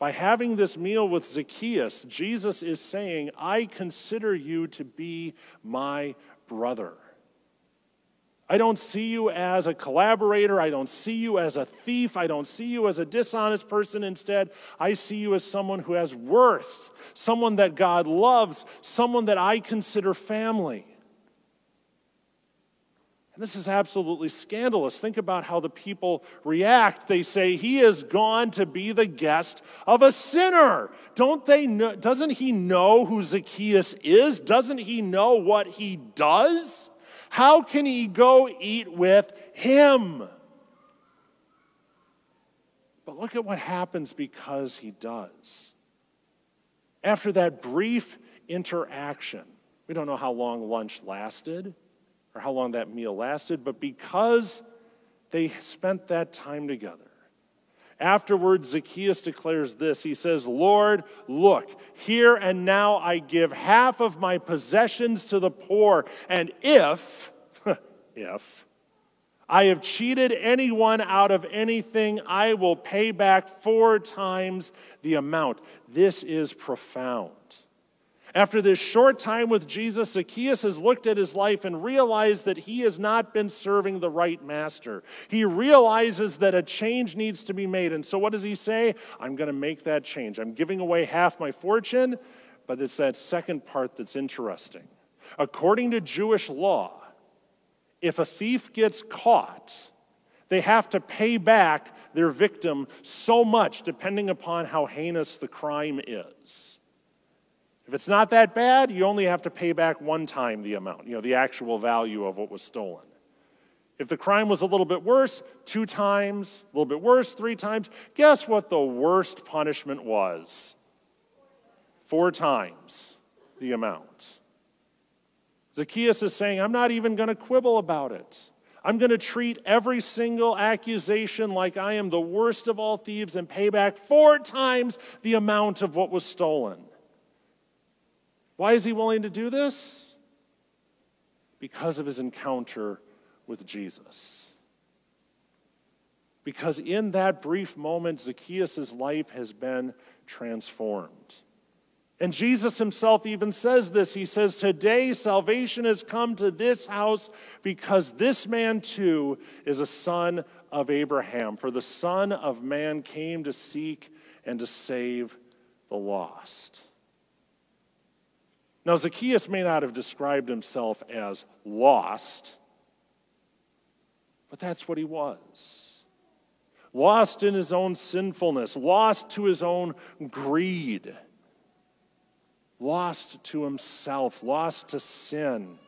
By having this meal with Zacchaeus, Jesus is saying, I consider you to be my brother. I don't see you as a collaborator. I don't see you as a thief. I don't see you as a dishonest person. Instead, I see you as someone who has worth, someone that God loves, someone that I consider family. And this is absolutely scandalous. Think about how the people react. They say, He has gone to be the guest of a sinner. Don't they know, doesn't he know who Zacchaeus is? Doesn't he know what he does? How can he go eat with him? But look at what happens because he does. After that brief interaction, we don't know how long lunch lasted or how long that meal lasted, but because they spent that time together, Afterwards, Zacchaeus declares this. He says, Lord, look, here and now I give half of my possessions to the poor. And if, if, I have cheated anyone out of anything, I will pay back four times the amount. This is profound. After this short time with Jesus, Zacchaeus has looked at his life and realized that he has not been serving the right master. He realizes that a change needs to be made. And so, what does he say? I'm going to make that change. I'm giving away half my fortune, but it's that second part that's interesting. According to Jewish law, if a thief gets caught, they have to pay back their victim so much, depending upon how heinous the crime is. If it's not that bad, you only have to pay back one time the amount, you know, the actual value of what was stolen. If the crime was a little bit worse, two times, a little bit worse, three times, guess what the worst punishment was? Four times the amount. Zacchaeus is saying, I'm not even going to quibble about it. I'm going to treat every single accusation like I am the worst of all thieves and pay back four times the amount of what was stolen. Why is he willing to do this? Because of his encounter with Jesus. Because in that brief moment, Zacchaeus' life has been transformed. And Jesus himself even says this. He says, Today salvation has come to this house because this man too is a son of Abraham. For the Son of Man came to seek and to save the lost. Now, Zacchaeus may not have described himself as lost, but that's what he was. Lost in his own sinfulness, lost to his own greed, lost to himself, lost to sin.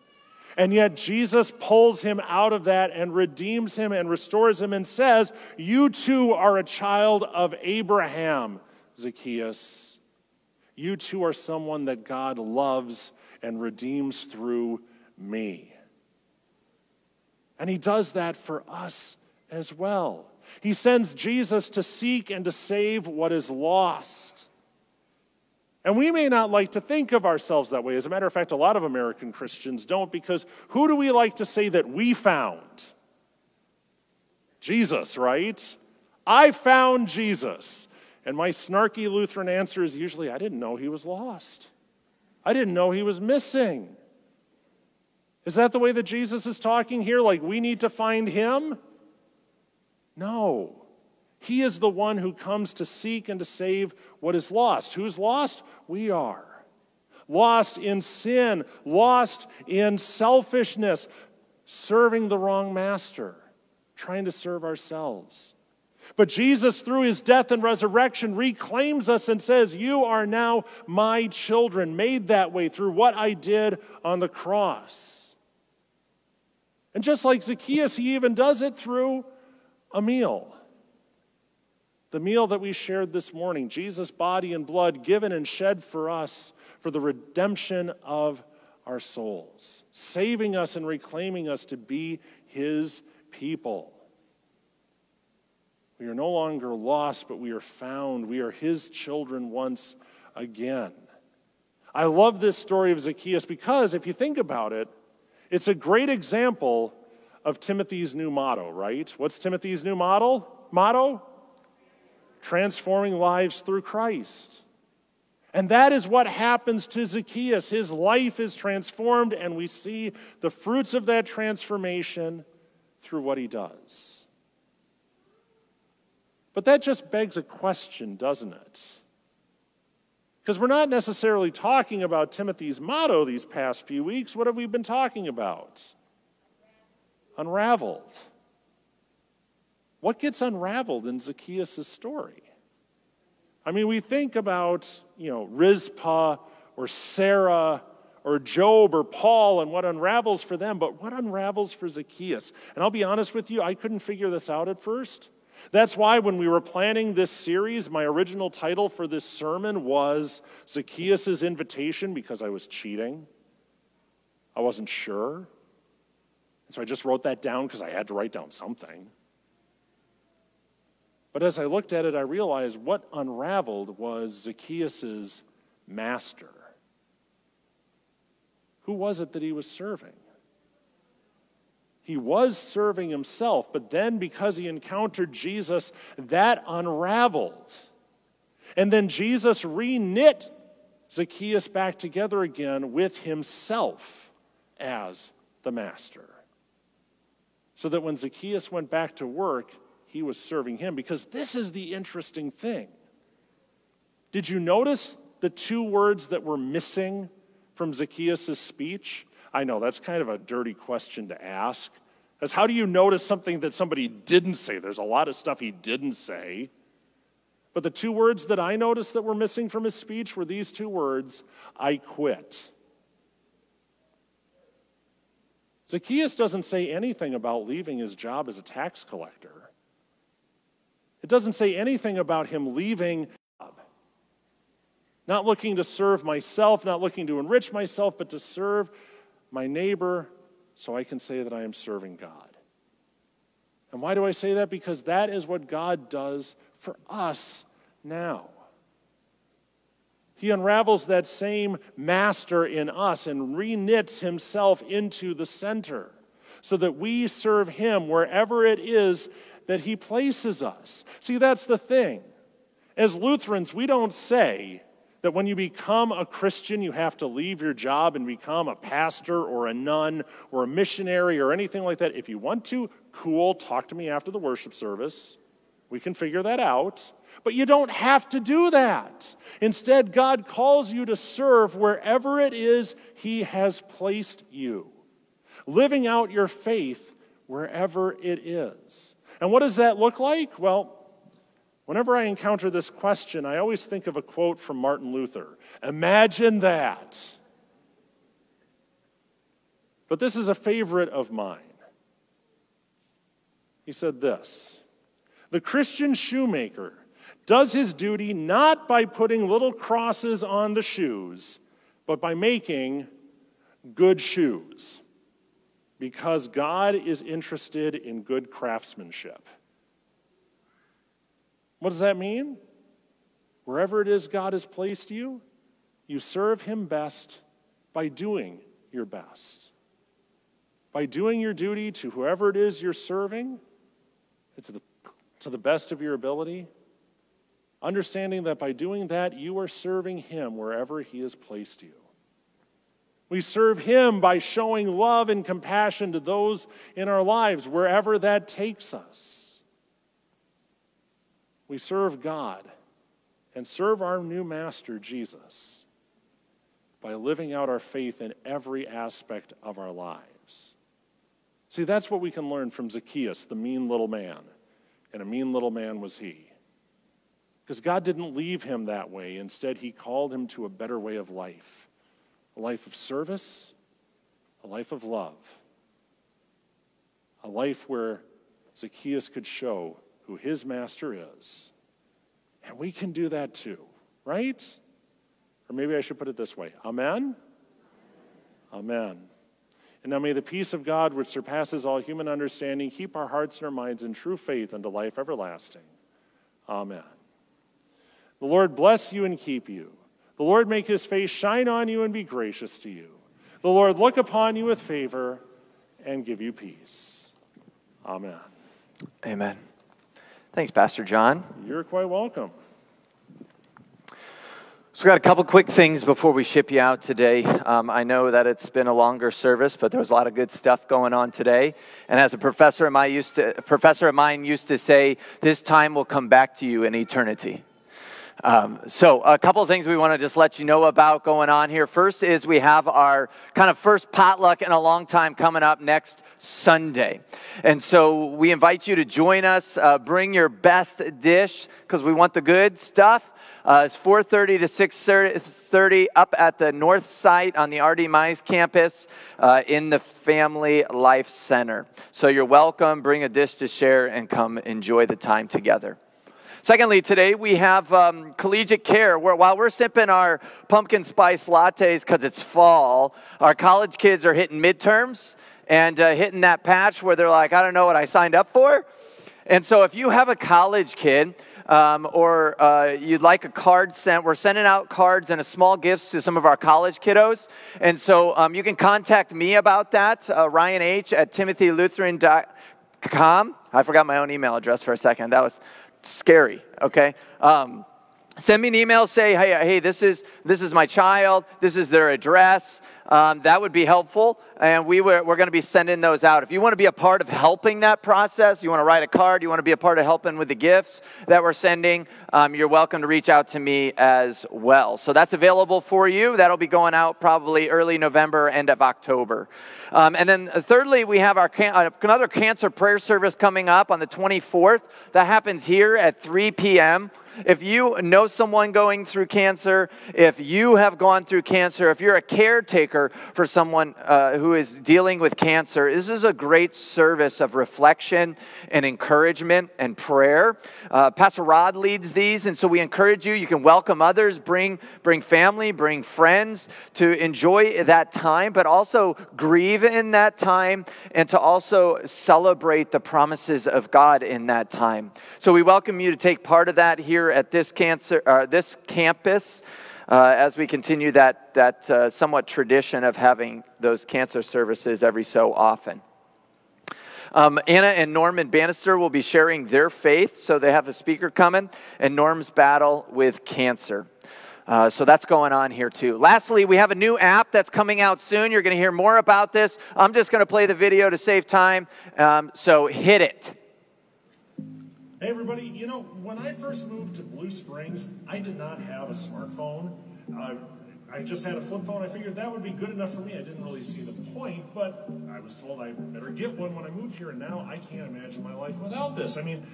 And yet Jesus pulls him out of that and redeems him and restores him and says, You too are a child of Abraham, Zacchaeus. You too are someone that God loves and redeems through me. And He does that for us as well. He sends Jesus to seek and to save what is lost. And we may not like to think of ourselves that way. As a matter of fact, a lot of American Christians don't because who do we like to say that we found? Jesus, right? I found Jesus. And my snarky Lutheran answer is usually, I didn't know he was lost. I didn't know he was missing. Is that the way that Jesus is talking here? Like we need to find him? No. He is the one who comes to seek and to save what is lost. Who's lost? We are. Lost in sin, lost in selfishness, serving the wrong master, trying to serve ourselves. But Jesus, through his death and resurrection, reclaims us and says, You are now my children, made that way through what I did on the cross. And just like Zacchaeus, he even does it through a meal. The meal that we shared this morning, Jesus' body and blood given and shed for us for the redemption of our souls, saving us and reclaiming us to be his people. We are no longer lost, but we are found. We are his children once again. I love this story of Zacchaeus because if you think about it, it's a great example of Timothy's new motto, right? What's Timothy's new motto? Motto? Transforming lives through Christ. And that is what happens to Zacchaeus. His life is transformed, and we see the fruits of that transformation through what he does. But that just begs a question, doesn't it? Because we're not necessarily talking about Timothy's motto these past few weeks. What have we been talking about? Unraveled. What gets unraveled in Zacchaeus' story? I mean, we think about, you know, Rizpah or Sarah or Job or Paul and what unravels for them, but what unravels for Zacchaeus? And I'll be honest with you, I couldn't figure this out at first. That's why when we were planning this series, my original title for this sermon was Zacchaeus' Invitation because I was cheating. I wasn't sure. And so I just wrote that down because I had to write down something. But as I looked at it, I realized what unraveled was Zacchaeus' master. Who was it that he was serving? He was serving himself, but then because he encountered Jesus, that unraveled. And then Jesus reknit Zacchaeus back together again with himself as the master. So that when Zacchaeus went back to work, he was serving him. Because this is the interesting thing. Did you notice the two words that were missing from Zacchaeus' speech? I know that's kind of a dirty question to ask. As how do you notice something that somebody didn't say? There's a lot of stuff he didn't say. But the two words that I noticed that were missing from his speech were these two words I quit. Zacchaeus doesn't say anything about leaving his job as a tax collector. It doesn't say anything about him leaving not looking to serve myself, not looking to enrich myself, but to serve my neighbor so I can say that I am serving God. And why do I say that? Because that is what God does for us now. He unravels that same master in us and reknits himself into the center so that we serve him wherever it is that he places us. See, that's the thing. As Lutherans, we don't say, that when you become a Christian, you have to leave your job and become a pastor or a nun or a missionary or anything like that. If you want to, cool, talk to me after the worship service. We can figure that out. But you don't have to do that. Instead, God calls you to serve wherever it is He has placed you, living out your faith wherever it is. And what does that look like? Well, Whenever I encounter this question, I always think of a quote from Martin Luther Imagine that. But this is a favorite of mine. He said this The Christian shoemaker does his duty not by putting little crosses on the shoes, but by making good shoes, because God is interested in good craftsmanship. What does that mean? Wherever it is God has placed you, you serve Him best by doing your best. By doing your duty to whoever it is you're serving, it's the to the best of your ability, understanding that by doing that, you are serving Him wherever He has placed you. We serve Him by showing love and compassion to those in our lives, wherever that takes us. We serve God and serve our new Master, Jesus, by living out our faith in every aspect of our lives. See, that's what we can learn from Zacchaeus, the mean little man. And a mean little man was he. Because God didn't leave him that way. Instead, he called him to a better way of life a life of service, a life of love, a life where Zacchaeus could show who his master is. And we can do that too, right? Or maybe I should put it this way Amen? Amen. And now may the peace of God, which surpasses all human understanding, keep our hearts and our minds in true faith unto life everlasting. Amen. The Lord bless you and keep you. The Lord make his face shine on you and be gracious to you. The Lord look upon you with favor and give you peace. Amen. Amen. Thanks, Pastor John. You're quite welcome. So, we got a couple quick things before we ship you out today. Um, I know that it's been a longer service, but there was a lot of good stuff going on today. And as a professor of mine used to, professor of mine used to say, this time will come back to you in eternity. Um, so, a couple of things we want to just let you know about going on here. First is we have our kind of first potluck in a long time coming up next Sunday. And so, we invite you to join us. Uh, bring your best dish because we want the good stuff. Uh, it's 4.30 to 6.30 up at the north site on the RD Mize campus uh, in the Family Life Center. So you're welcome. Bring a dish to share and come enjoy the time together. Secondly, today we have um, collegiate care. Where while we're sipping our pumpkin spice lattes because it's fall, our college kids are hitting midterms and uh, hitting that patch where they're like, I don't know what I signed up for. And so if you have a college kid, um, or uh, you'd like a card sent, we're sending out cards and a small gifts to some of our college kiddos. And so um, you can contact me about that, uh, Ryan H. at timothylutheran.com. I forgot my own email address for a second. That was scary, okay? Um, send me an email say hey hey this is this is my child this is their address. Um, that would be helpful and we were, we're going to be sending those out. If you want to be a part of helping that process you want to write a card you want to be a part of helping with the gifts that we're sending um, you're welcome to reach out to me as well. So that's available for you. That'll be going out probably early november end of october. Um, and then uh, thirdly we have our can- uh, another cancer prayer service coming up on the 24th that happens here at 3 p.m if you know someone going through cancer, if you have gone through cancer, if you're a caretaker for someone uh, who is dealing with cancer, this is a great service of reflection and encouragement and prayer. Uh, Pastor Rod leads these, and so we encourage you. You can welcome others, bring, bring family, bring friends to enjoy that time, but also grieve in that time and to also celebrate the promises of God in that time. So we welcome you to take part of that here at this, cancer, uh, this campus uh, as we continue that, that uh, somewhat tradition of having those cancer services every so often. Um, Anna and Norman Bannister will be sharing their faith, so they have a speaker coming, and Norm's battle with cancer. Uh, so that's going on here too. Lastly, we have a new app that's coming out soon. You're going to hear more about this. I'm just going to play the video to save time. Um, so hit it. Hey, everybody. You know, when I first moved to Blue Springs, I did not have a smartphone. Uh, I just had a flip phone. I figured that would be good enough for me. I didn't really see the point, but I was told I better get one when I moved here, and now I can't imagine my life without this. I mean,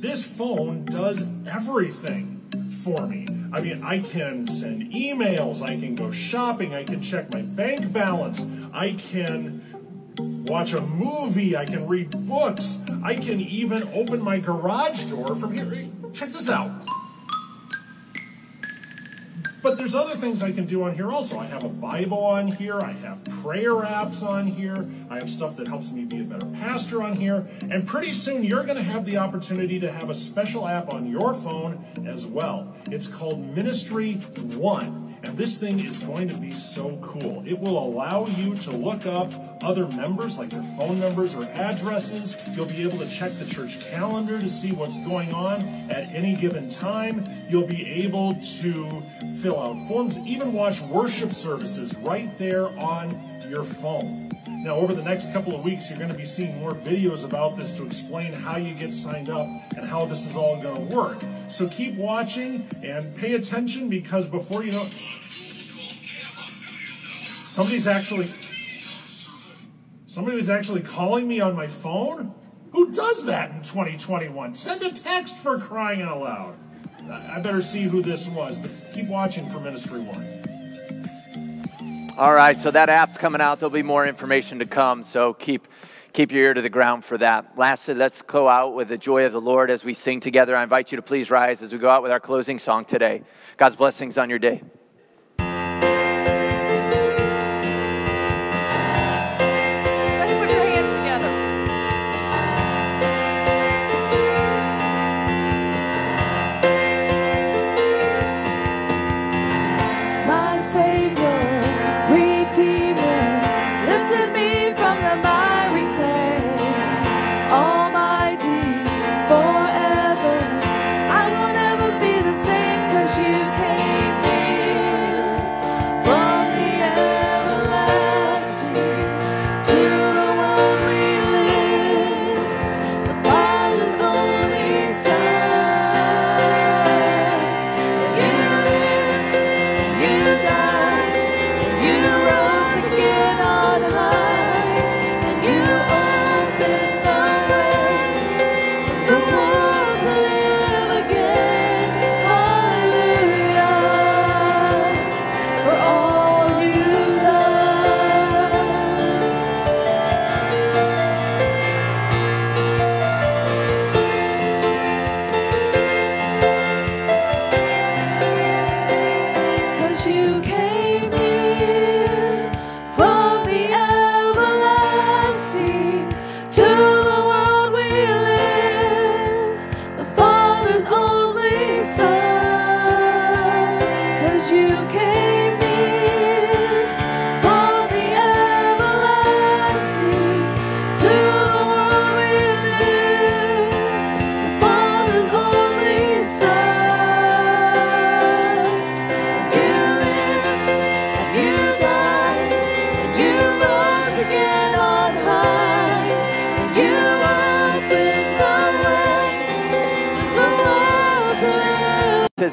this phone does everything for me. I mean, I can send emails, I can go shopping, I can check my bank balance, I can watch a movie, I can read books, I can even open my garage door from here. Check this out. But there's other things I can do on here also. I have a Bible on here, I have prayer apps on here, I have stuff that helps me be a better pastor on here, and pretty soon you're going to have the opportunity to have a special app on your phone as well. It's called Ministry One. And this thing is going to be so cool. It will allow you to look up other members, like their phone numbers or addresses. You'll be able to check the church calendar to see what's going on at any given time. You'll be able to fill out forms, even watch worship services right there on your phone. Now, over the next couple of weeks, you're going to be seeing more videos about this to explain how you get signed up and how this is all going to work. So keep watching and pay attention because before you know somebody's actually somebody was actually calling me on my phone. Who does that in 2021? Send a text for crying out loud. I better see who this was, but keep watching for Ministry One. All right, so that app's coming out. There'll be more information to come, so keep keep your ear to the ground for that. Lastly, let's go out with the joy of the Lord as we sing together. I invite you to please rise as we go out with our closing song today. God's blessings on your day.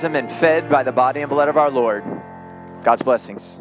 Baptism and fed by the body and blood of our Lord. God's blessings.